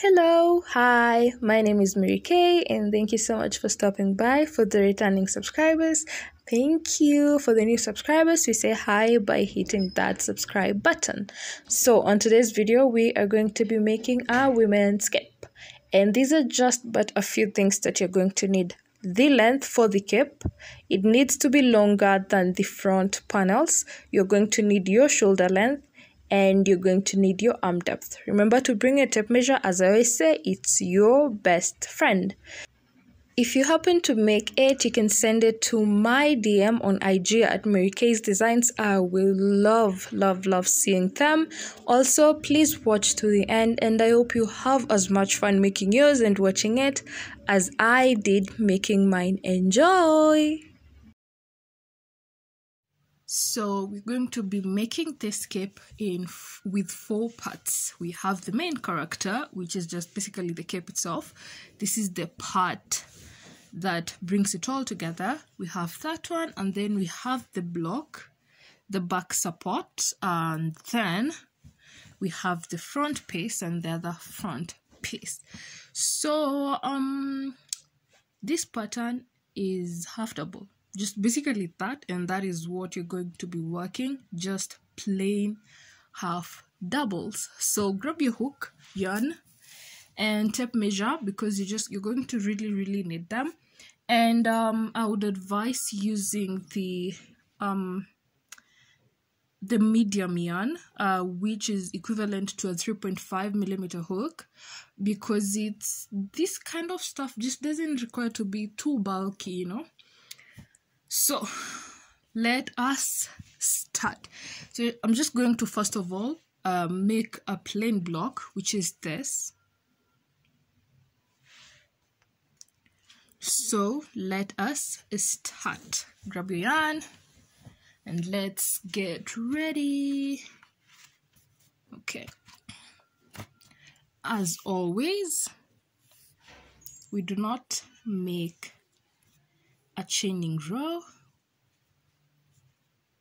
Hello, hi, my name is Mary K, and thank you so much for stopping by. For the returning subscribers, thank you. For the new subscribers, we say hi by hitting that subscribe button. So, on today's video, we are going to be making a women's cape, and these are just but a few things that you're going to need. The length for the cape, it needs to be longer than the front panels. You're going to need your shoulder length and you're going to need your arm depth. Remember to bring a tape measure, as I always say, it's your best friend. If you happen to make it, you can send it to my DM on IG at Mary K's Designs. I will love, love, love seeing them. Also, please watch to the end, and I hope you have as much fun making yours and watching it as I did making mine. Enjoy! So we're going to be making this cape in with four parts. We have the main character, which is just basically the cape itself. This is the part that brings it all together. We have that one, and then we have the block, the back support, and then we have the front piece and the other front piece. So um, this pattern is half double just basically that and that is what you're going to be working just plain half doubles. So grab your hook yarn and tape measure because you just you're going to really really need them. And um, i would advise using the um the medium yarn uh, which is equivalent to a 3.5 millimeter hook because it's this kind of stuff just doesn't require to be too bulky you know so let us start. So i'm just going to first of all uh, make a plain block which is this. So let us start. Grab your yarn and let's get ready. Okay. As always we do not make a chaining row.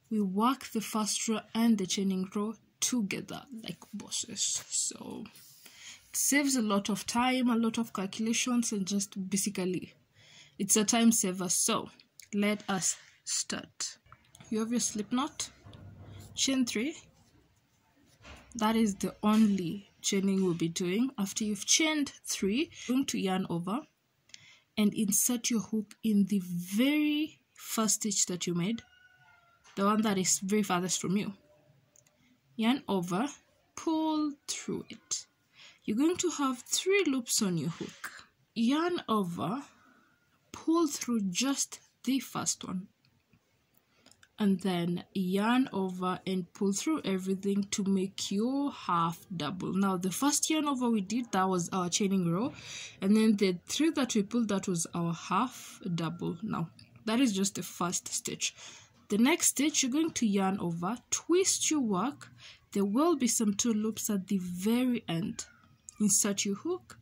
We work the first row and the chaining row together like bosses. So it saves a lot of time a lot of calculations and just basically it's a time saver. So let us start. You have your slip knot chain three. That is the only chaining we'll be doing. After you've chained three going to yarn over and insert your hook in the very first stitch that you made, the one that is very farthest from you. Yarn over, pull through it. You're going to have three loops on your hook. Yarn over, pull through just the first one and then yarn over and pull through everything to make your half double. Now the first yarn over we did that was our chaining row and then the three that we pulled that was our half double. Now that is just the first stitch. The next stitch you're going to yarn over twist your work. There will be some two loops at the very end. Insert your hook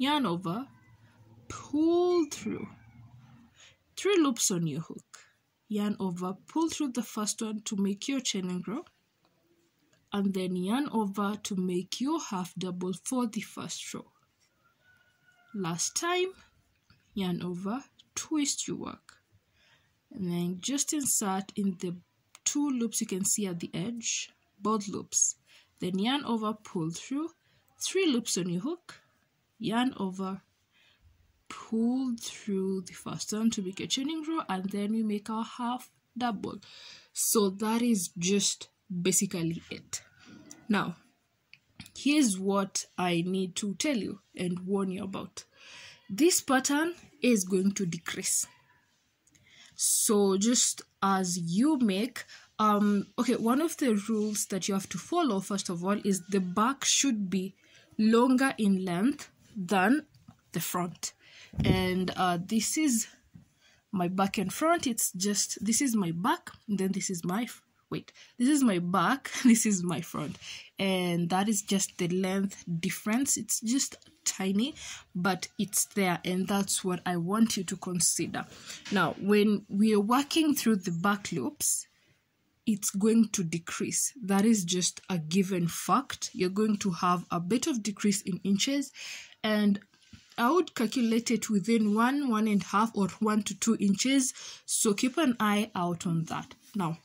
yarn over pull through. Three loops on your hook yarn over pull through the first one to make your chaining row and then yarn over to make your half double for the first row. Last time yarn over twist your work. And then just insert in the two loops you can see at the edge both loops. Then yarn over pull through three loops on your hook yarn over pull through the first one to make a chaining row and then we make our half double. So that is just basically it. Now here's what i need to tell you and warn you about. This pattern is going to decrease. So just as you make um okay one of the rules that you have to follow first of all is the back should be longer in length than the front and uh, this is my back and front. It's just this is my back then this is my wait this is my back this is my front. And that is just the length difference. It's just tiny but it's there and that's what i want you to consider. Now when we are working through the back loops it's going to decrease. That is just a given fact. You're going to have a bit of decrease in inches and Would calculate it within one, one and a half, or one to two inches. So keep an eye out on that. Now,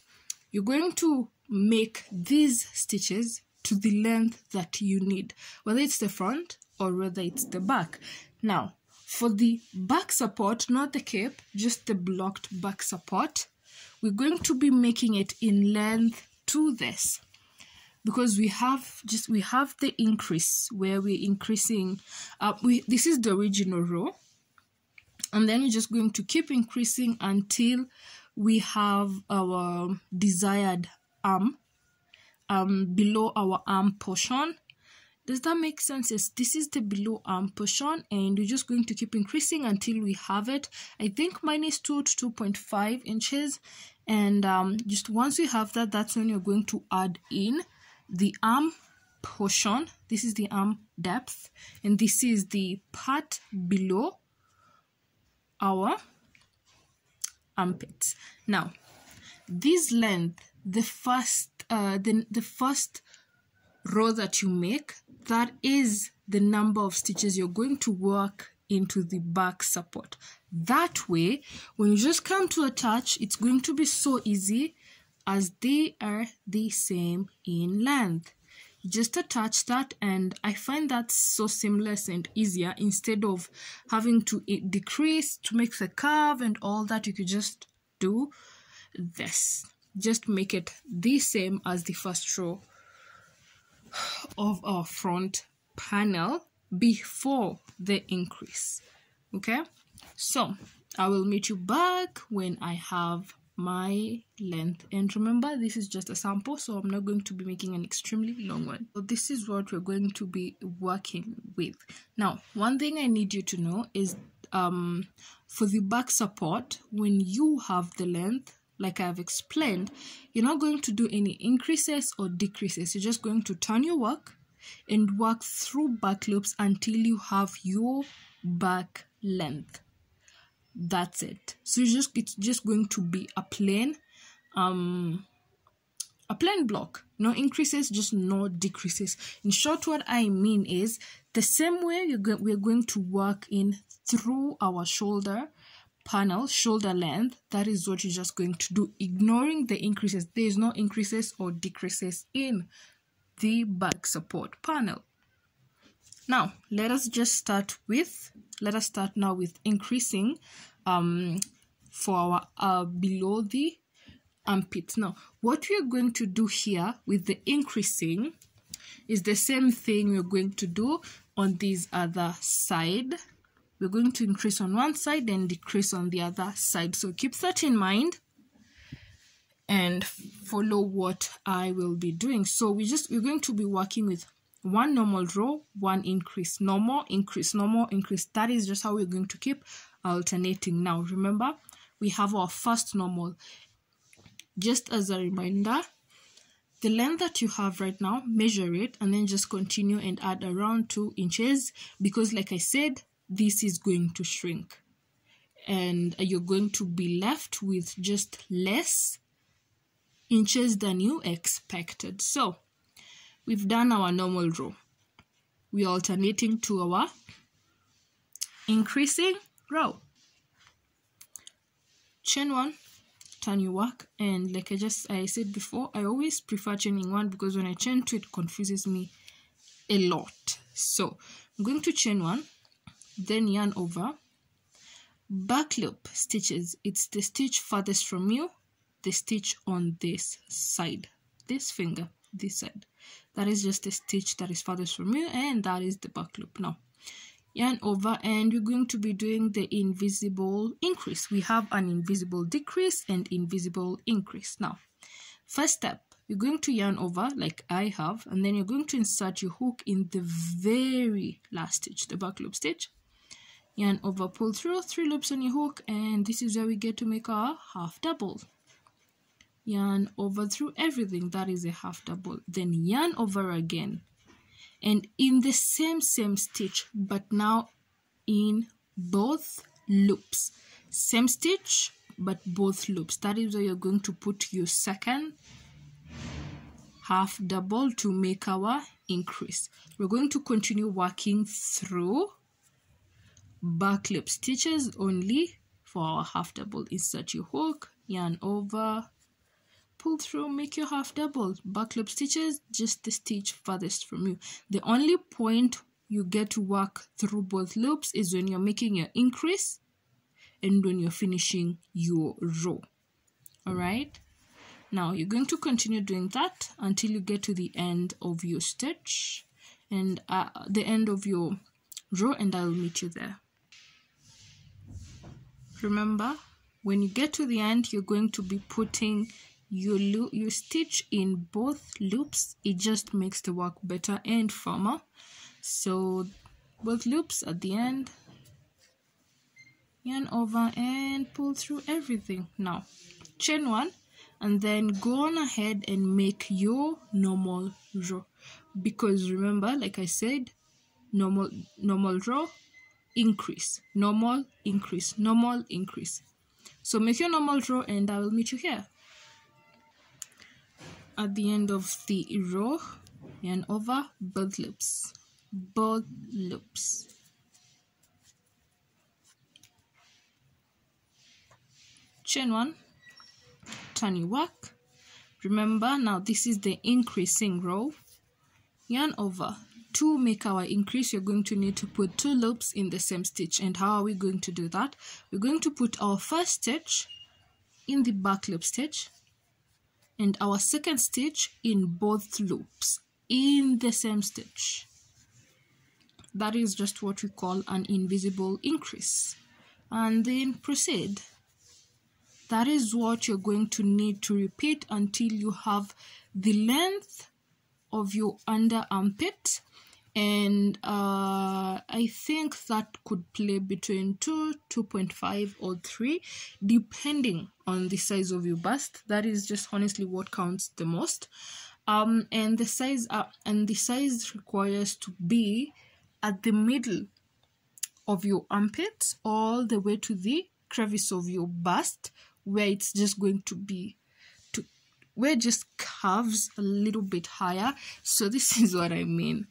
you're going to make these stitches to the length that you need, whether it's the front or whether it's the back. Now, for the back support, not the cape, just the blocked back support, we're going to be making it in length to this because we have just we have the increase where we're increasing uh, we this is the original row. And then we're just going to keep increasing until we have our desired arm um below our arm portion. Does that make sense? Yes this is the below arm portion and we're just going to keep increasing until we have it. I think 2 to 2.5 inches and um, just once we have that that's when you're going to add in the arm portion. This is the arm depth. And this is the part below our armpits. Now this length the first uh the, the first row that you make that is the number of stitches you're going to work into the back support. That way when you just come to attach it's going to be so easy as they are the same in length. just attach that and I find that so seamless and easier instead of having to eh, decrease to make the curve and all that you could just do this. Just make it the same as the first row of our front panel before the increase okay so i will meet you back when i have my length. And remember this is just a sample so i'm not going to be making an extremely long one. So this is what we're going to be working with. Now one thing i need you to know is um for the back support when you have the length like i've explained you're not going to do any increases or decreases. You're just going to turn your work and work through back loops until you have your back length that's it. So it's just it's just going to be a plain um a plain block. No increases just no decreases. In short what i mean is the same way you go, we're going to work in through our shoulder panel shoulder length that is what you're just going to do ignoring the increases. There is no increases or decreases in the back support panel now let us just start with let us start now with increasing um for our uh, below the armpit. Now what we are going to do here with the increasing is the same thing we're going to do on this other side. We're going to increase on one side and decrease on the other side. So keep that in mind and follow what I will be doing. So we just we're going to be working with one normal row, one increase, normal, increase, normal, increase. That is just how we're going to keep alternating. Now, remember, we have our first normal. Just as a reminder, the length that you have right now, measure it and then just continue and add around 2 inches because like I said, this is going to shrink and you're going to be left with just less inches than you expected. So we've done our normal row we're alternating to our increasing row. Chain one turn your work and like i just i said before i always prefer chaining one because when i chain two it confuses me a lot. So i'm going to chain one then yarn over. Back loop stitches. It's the stitch farthest from you the stitch on this side this finger this side that is just a stitch that is farthest from you and that is the back loop. Now yarn over and we're going to be doing the invisible increase. We have an invisible decrease and invisible increase. Now first step you're going to yarn over like I have and then you're going to insert your hook in the very last stitch the back loop stitch. Yarn over pull through three loops on your hook and this is where we get to make our half double yarn over through everything that is a half double then yarn over again. And in the same same stitch but now in both loops. Same stitch but both loops. That is where you're going to put your second half double to make our increase. We're going to continue working through back loop stitches only for our half double. Insert your hook yarn over pull through make your half double. Back loop stitches just the stitch farthest from you. The only point you get to work through both loops is when you're making your increase and when you're finishing your row. All right now you're going to continue doing that until you get to the end of your stitch and uh, the end of your row and I'll meet you there. Remember when you get to the end you're going to be putting loop you stitch in both loops it just makes the work better and firmer. So both loops at the end yarn over and pull through everything. Now chain one and then go on ahead and make your normal row. Because remember like i said normal normal row increase normal increase normal increase. So make your normal row and i will meet you here at the end of the row and over both loops both loops chain one. Turn your work. Remember now this is the increasing row. Yarn over. To make our increase you're going to need to put two loops in the same stitch. And how are we going to do that? We're going to put our first stitch in the back loop stitch and our second stitch in both loops in the same stitch. That is just what we call an invisible increase. And then proceed. That is what you're going to need to repeat until you have the length of your under armpit and uh, I think that could play between 2, 2.5 or 3 depending on the size of your bust. That is just honestly what counts the most. Um, and the size uh, and the size requires to be at the middle of your armpits all the way to the crevice of your bust where it's just going to be to where just curves a little bit higher. So this is what I mean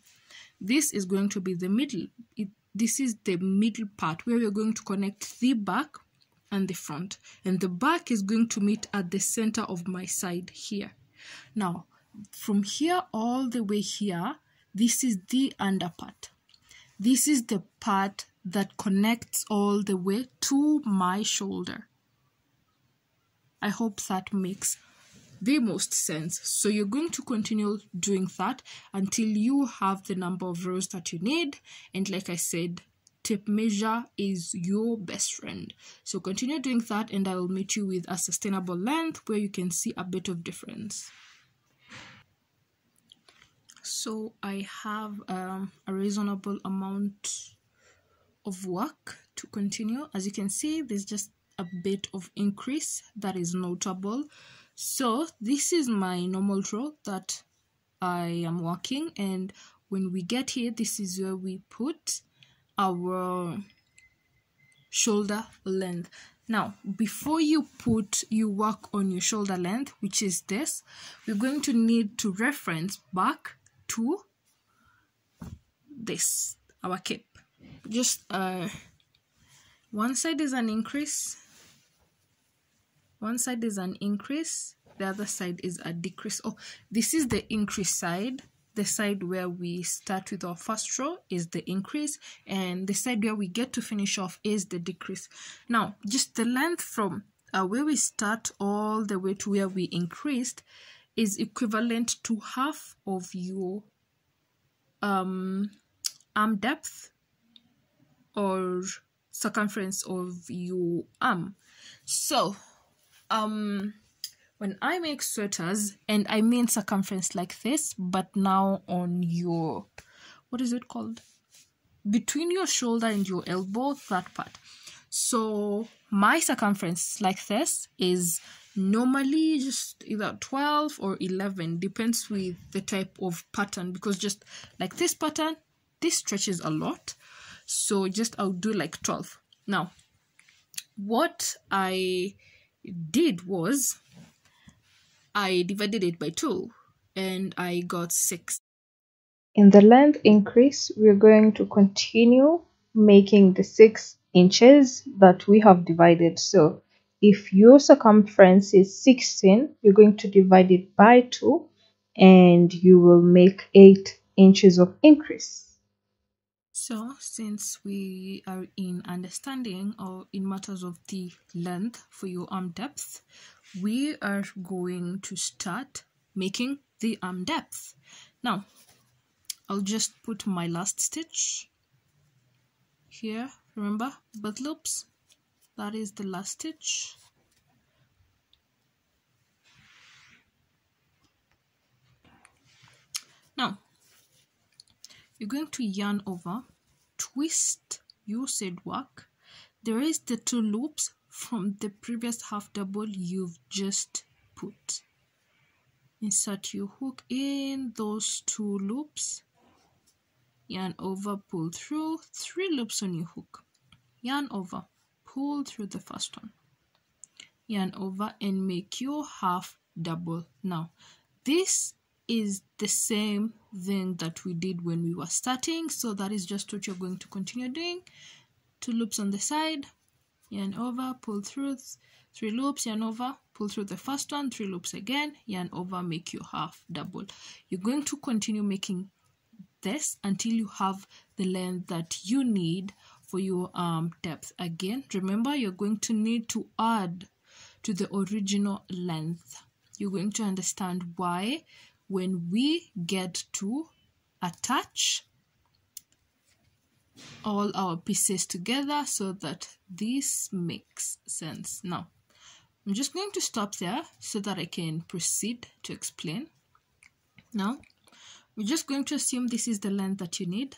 this is going to be the middle it, this is the middle part where we're going to connect the back and the front. And the back is going to meet at the center of my side here. Now from here all the way here this is the under part. This is the part that connects all the way to my shoulder. I hope that makes the most sense. So you're going to continue doing that until you have the number of rows that you need. And like I said, tape measure is your best friend. So continue doing that and I will meet you with a sustainable length where you can see a bit of difference. So I have um, a reasonable amount of work to continue. As you can see, there's just a bit of increase that is notable so this is my normal row that I am working and when we get here this is where we put our shoulder length. Now before you put you work on your shoulder length which is this we're going to need to reference back to this our cape. Just uh one side is an increase one side is an increase the other side is a decrease. Oh this is the increase side. The side where we start with our first row is the increase and the side where we get to finish off is the decrease. Now just the length from uh, where we start all the way to where we increased is equivalent to half of your um, arm depth or circumference of your arm. So um when I make sweaters and I mean circumference like this, but now on your what is it called? Between your shoulder and your elbow, that part. So my circumference like this is normally just either 12 or 11 depends with the type of pattern because just like this pattern this stretches a lot so just i'll do like 12 now what i did was I divided it by 2 and I got 6. In the length increase, we're going to continue making the 6 inches that we have divided. So if your circumference is 16, you're going to divide it by 2 and you will make 8 inches of increase. So, since we are in understanding or in matters of the length for your arm depth, we are going to start making the arm depth. Now, I'll just put my last stitch here. Remember, both loops. That is the last stitch. Now, you're going to yarn over twist your seed work there is the two loops from the previous half double you've just put. Insert your hook in those two loops yarn over pull through three loops on your hook. Yarn over pull through the first one. Yarn over and make your half double. Now this is the same thing that we did when we were starting. So that is just what you're going to continue doing. Two loops on the side yarn over pull through three loops yarn over pull through the first one three loops again yarn over make your half double. You're going to continue making this until you have the length that you need for your arm depth again. Remember you're going to need to add to the original length. You're going to understand why when we get to attach all our pieces together so that this makes sense. Now, I'm just going to stop there so that I can proceed to explain. Now, we're just going to assume this is the length that you need.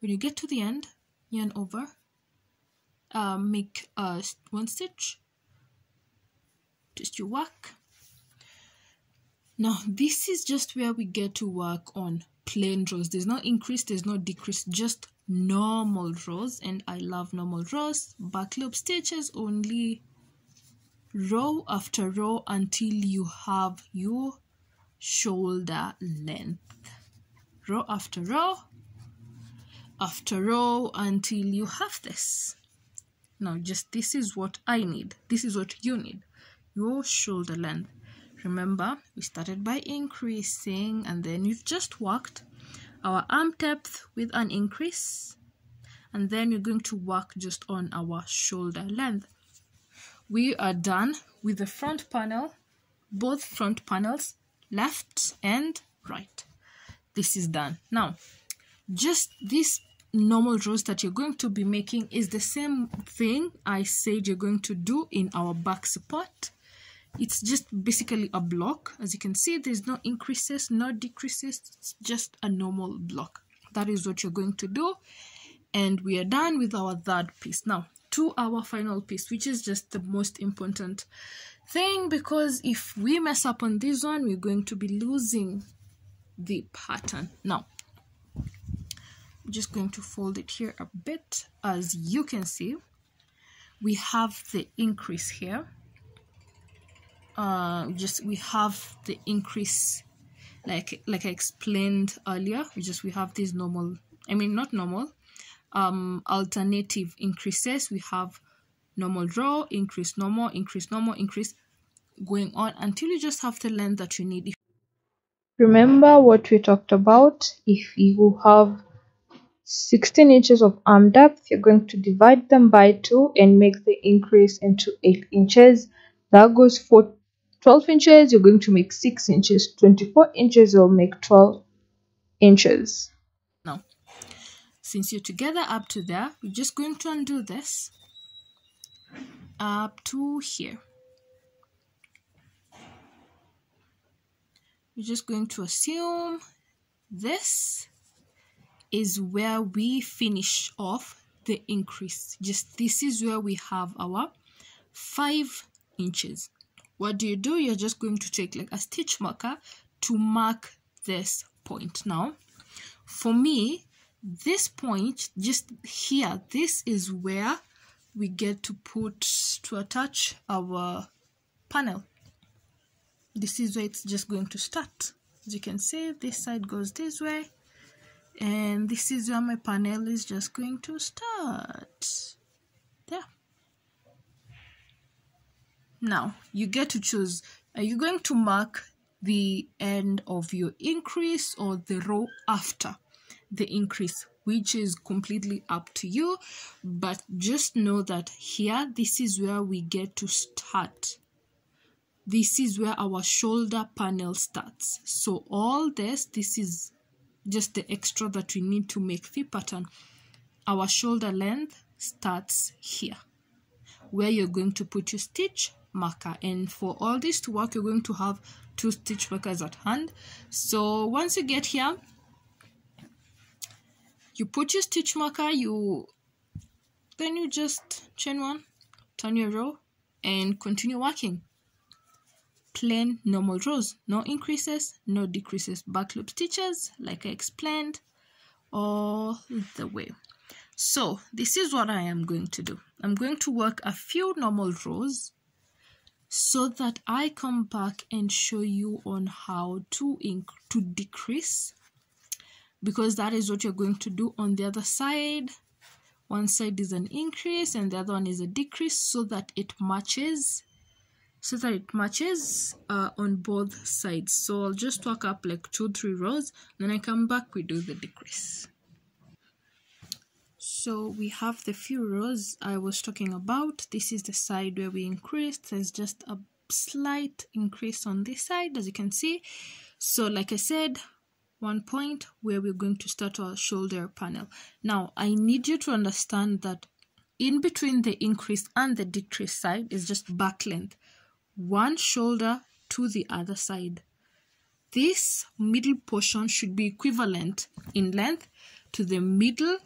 When you get to the end, yarn over, uh, make uh, one stitch, just your work, now, this is just where we get to work on plain rows. There's no increase, there's no decrease, just normal rows. And I love normal rows. Back loop stitches only row after row until you have your shoulder length. Row after row after row until you have this. Now, just this is what I need. This is what you need. Your shoulder length remember we started by increasing and then we've just worked our arm depth with an increase and then we're going to work just on our shoulder length. We are done with the front panel both front panels left and right. This is done. Now just this normal rows that you're going to be making is the same thing I said you're going to do in our back support it's just basically a block. As you can see there's no increases no decreases. It's just a normal block. That is what you're going to do. And we are done with our third piece. Now to our final piece which is just the most important thing because if we mess up on this one we're going to be losing the pattern. Now I'm just going to fold it here a bit. As you can see we have the increase here uh, just we have the increase like like I explained earlier we just we have these normal I mean not normal um alternative increases. We have normal draw increase normal increase normal increase going on until you just have the length that you need. Remember what we talked about? If you have 16 inches of arm depth you're going to divide them by 2 and make the increase into 8 inches. That goes for 12 inches you're going to make 6 inches. 24 inches you'll make 12 inches. Now since you're together up to there we're just going to undo this up to here. We're just going to assume this is where we finish off the increase. Just this is where we have our five inches what do you do? You're just going to take like a stitch marker to mark this point. Now for me this point just here this is where we get to put to attach our panel. This is where it's just going to start. As you can see this side goes this way and this is where my panel is just going to start there now you get to choose are you going to mark the end of your increase or the row after the increase which is completely up to you. But just know that here this is where we get to start. This is where our shoulder panel starts. So all this this is just the extra that we need to make the pattern. Our shoulder length starts here where you're going to put your stitch marker. And for all this to work you're going to have two stitch markers at hand. So once you get here you put your stitch marker you then you just chain one turn your row and continue working. Plain normal rows. No increases no decreases. Back loop stitches like i explained all the way. So this is what i am going to do. I'm going to work a few normal rows so that I come back and show you on how to to decrease because that is what you're going to do on the other side. One side is an increase and the other one is a decrease so that it matches so that it matches uh, on both sides. So I'll just work up like two three rows then I come back we do the decrease so we have the few rows I was talking about. This is the side where we increased. There's just a slight increase on this side as you can see. So like I said one point where we're going to start our shoulder panel. Now I need you to understand that in between the increase and the decrease side is just back length. One shoulder to the other side. This middle portion should be equivalent in length to the middle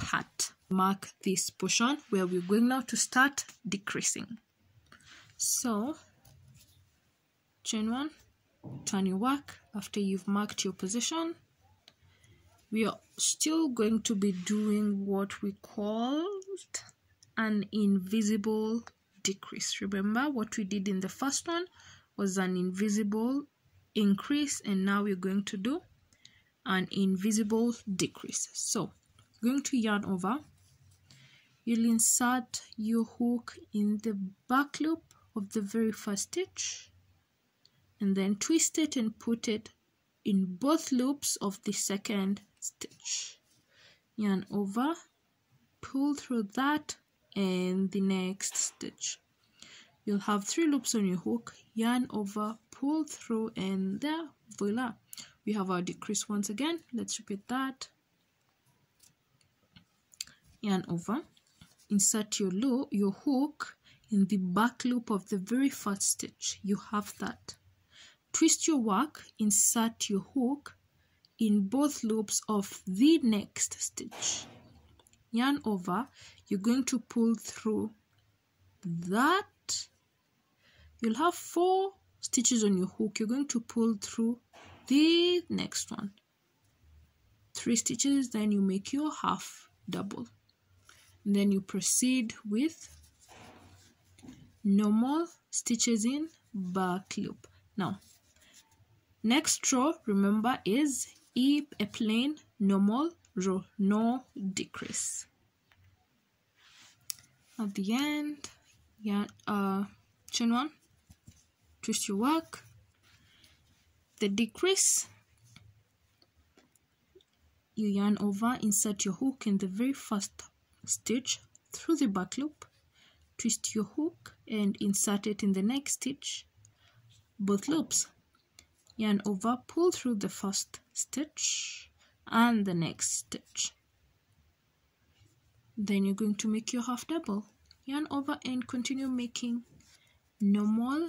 part. Mark this portion where we're going now to start decreasing. So, chain one, turn your work after you've marked your position. We are still going to be doing what we called an invisible decrease. Remember what we did in the first one was an invisible increase and now we're going to do an invisible decrease. So going to yarn over. You'll insert your hook in the back loop of the very first stitch and then twist it and put it in both loops of the second stitch. Yarn over pull through that and the next stitch. You'll have three loops on your hook. Yarn over pull through and there voila. We have our decrease once again. Let's repeat that yarn over insert your loop your hook in the back loop of the very first stitch. You have that. Twist your work insert your hook in both loops of the next stitch. Yarn over you're going to pull through that. You'll have four stitches on your hook. You're going to pull through the next one. Three stitches then you make your half double and then you proceed with normal stitches in back loop now next row remember is e a plain normal row no decrease. At the end yeah uh chain one twist your work. The decrease you yarn over insert your hook in the very first stitch through the back loop twist your hook and insert it in the next stitch. Both loops. Yarn over pull through the first stitch and the next stitch. Then you're going to make your half double. Yarn over and continue making normal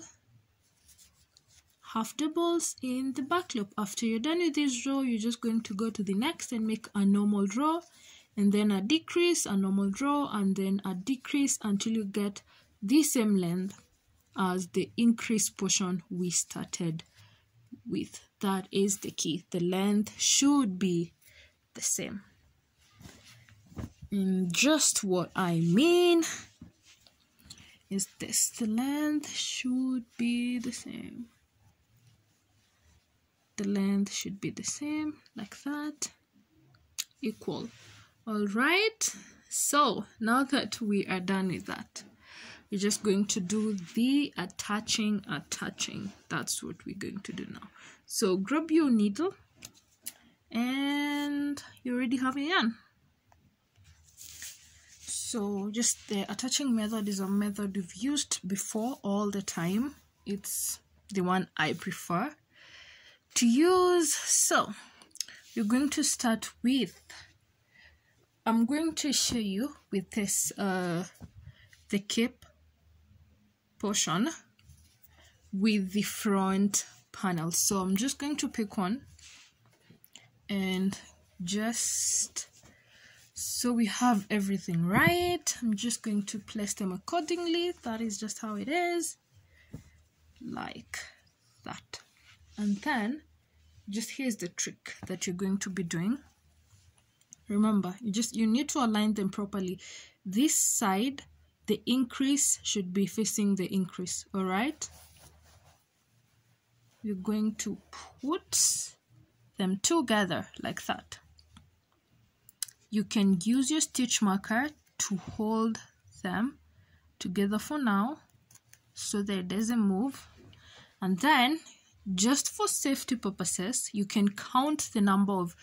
half doubles in the back loop. After you're done with this row you're just going to go to the next and make a normal row and then a decrease, a normal draw, and then a decrease until you get the same length as the increase portion we started with. That is the key. The length should be the same. And just what I mean is this the length should be the same the length should be the same like that equal all right. So now that we are done with that we're just going to do the attaching attaching. That's what we're going to do now. So grab your needle and you already have a yarn. So just the attaching method is a method we've used before all the time. It's the one i prefer to use. So you're going to start with i'm going to show you with this uh the cape portion with the front panel. So i'm just going to pick one and just so we have everything right? I'm just going to place them accordingly. That is just how it is. Like that. And then just here's the trick that you're going to be doing remember you just you need to align them properly. This side the increase should be facing the increase all right? You're going to put them together like that. You can use your stitch marker to hold them together for now so that it doesn't move. And then just for safety purposes you can count the number of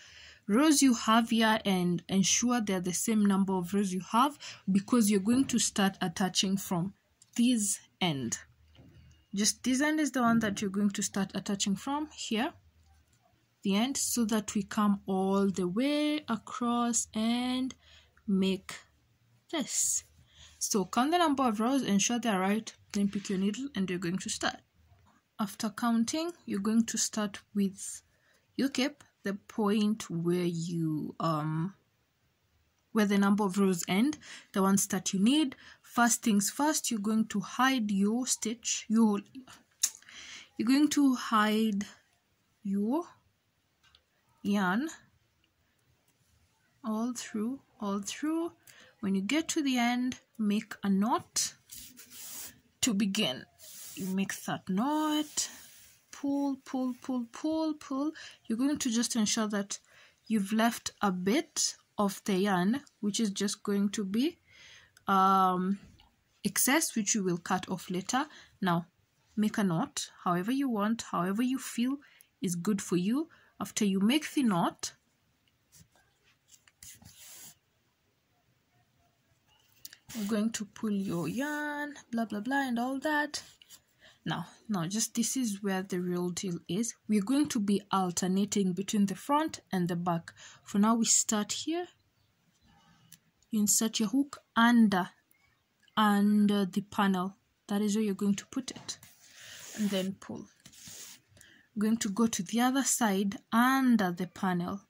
rows you have here and ensure they're the same number of rows you have because you're going to start attaching from this end. Just this end is the one that you're going to start attaching from here the end so that we come all the way across and make this. So count the number of rows ensure they're right then pick your needle and you're going to start. After counting you're going to start with your cape the point where you um where the number of rows end the ones that you need. First things first you're going to hide your stitch your you're going to hide your yarn all through all through. When you get to the end make a knot to begin. You make that knot pull pull pull pull pull. You're going to just ensure that you've left a bit of the yarn which is just going to be um excess which you will cut off later. Now make a knot however you want however you feel is good for you. After you make the knot you're going to pull your yarn blah blah blah and all that now now just this is where the real deal is. We're going to be alternating between the front and the back. For now we start here. You insert your hook under under the panel. That is where you're going to put it. And then pull. Going to go to the other side under the panel.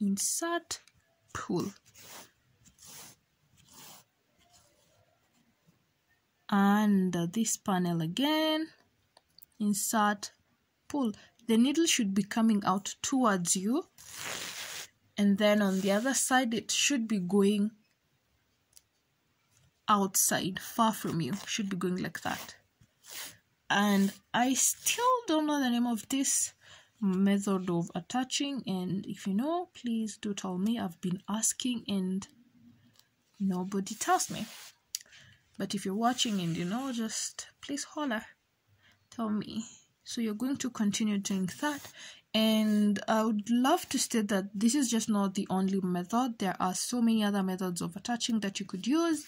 Insert pull under this panel again. Insert pull. The needle should be coming out towards you. And then on the other side it should be going outside far from you. Should be going like that. And I still don't know the name of this method of attaching. And if you know please do tell me. I've been asking and nobody tells me but if you're watching and you know just please holler. Tell me. So you're going to continue doing that. And I would love to state that this is just not the only method. There are so many other methods of attaching that you could use.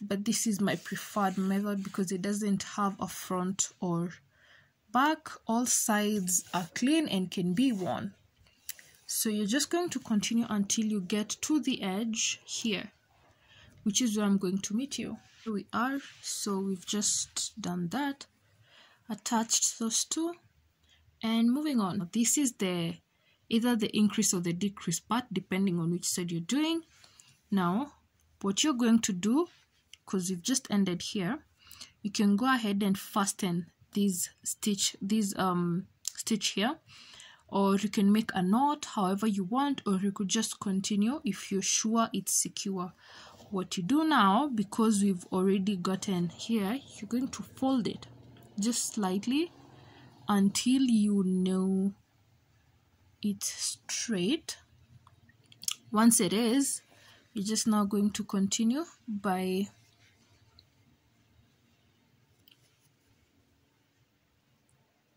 But this is my preferred method because it doesn't have a front or back. All sides are clean and can be worn. So you're just going to continue until you get to the edge here which is where I'm going to meet you here we are so we've just done that attached those two and moving on. This is the either the increase or the decrease part depending on which side you're doing. Now what you're going to do because you've just ended here you can go ahead and fasten this stitch this um stitch here or you can make a knot however you want or you could just continue if you're sure it's secure what you do now because we've already gotten here you're going to fold it just slightly until you know it's straight. Once it is you're just now going to continue by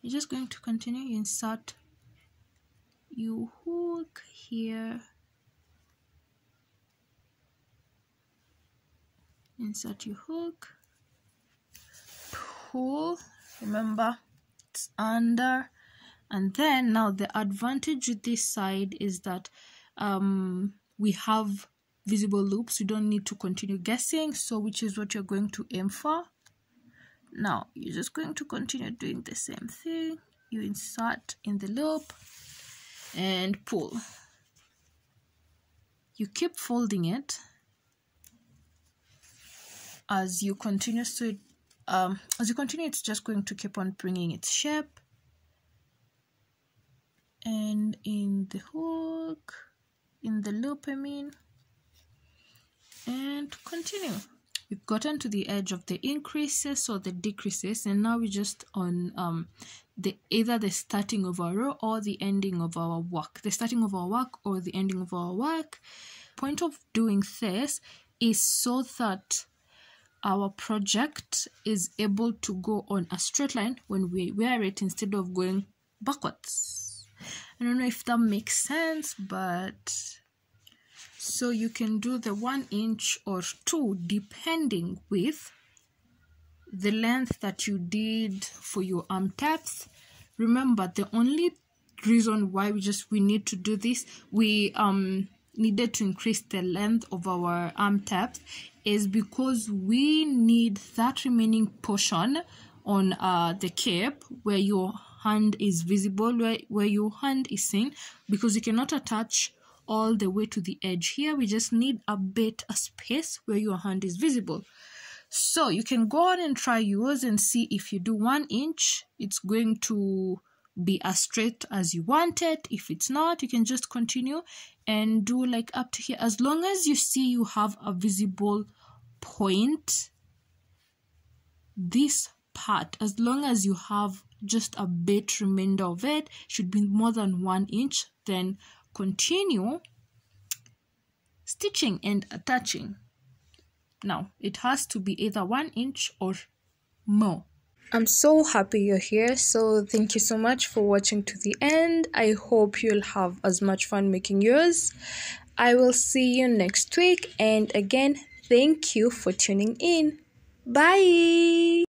you're just going to continue insert you hook here insert your hook. Pull remember it's under. And then now the advantage with this side is that um, we have visible loops. We don't need to continue guessing. So which is what you're going to aim for? Now you're just going to continue doing the same thing. You insert in the loop and pull. You keep folding it as you continue to um, as you continue it's just going to keep on bringing its shape. And in the hook in the loop I mean. And continue we've gotten to the edge of the increases or the decreases and now we're just on um the either the starting of our row or the ending of our work. The starting of our work or the ending of our work. Point of doing this is so that our project is able to go on a straight line when we wear it instead of going backwards. I don't know if that makes sense, but so you can do the one inch or two depending with the length that you did for your arm taps. Remember, the only reason why we just we need to do this, we um needed to increase the length of our arm taps is because we need that remaining portion on uh, the cape where your hand is visible where, where your hand is seen because you cannot attach all the way to the edge. Here we just need a bit of space where your hand is visible. So you can go on and try yours and see if you do one inch it's going to be as straight as you want it. If it's not you can just continue and do like up to here. As long as you see you have a visible point this part as long as you have just a bit remainder of it should be more than one inch then continue stitching and attaching now it has to be either one inch or more I'm so happy you're here. So, thank you so much for watching to the end. I hope you'll have as much fun making yours. I will see you next week. And again, thank you for tuning in. Bye.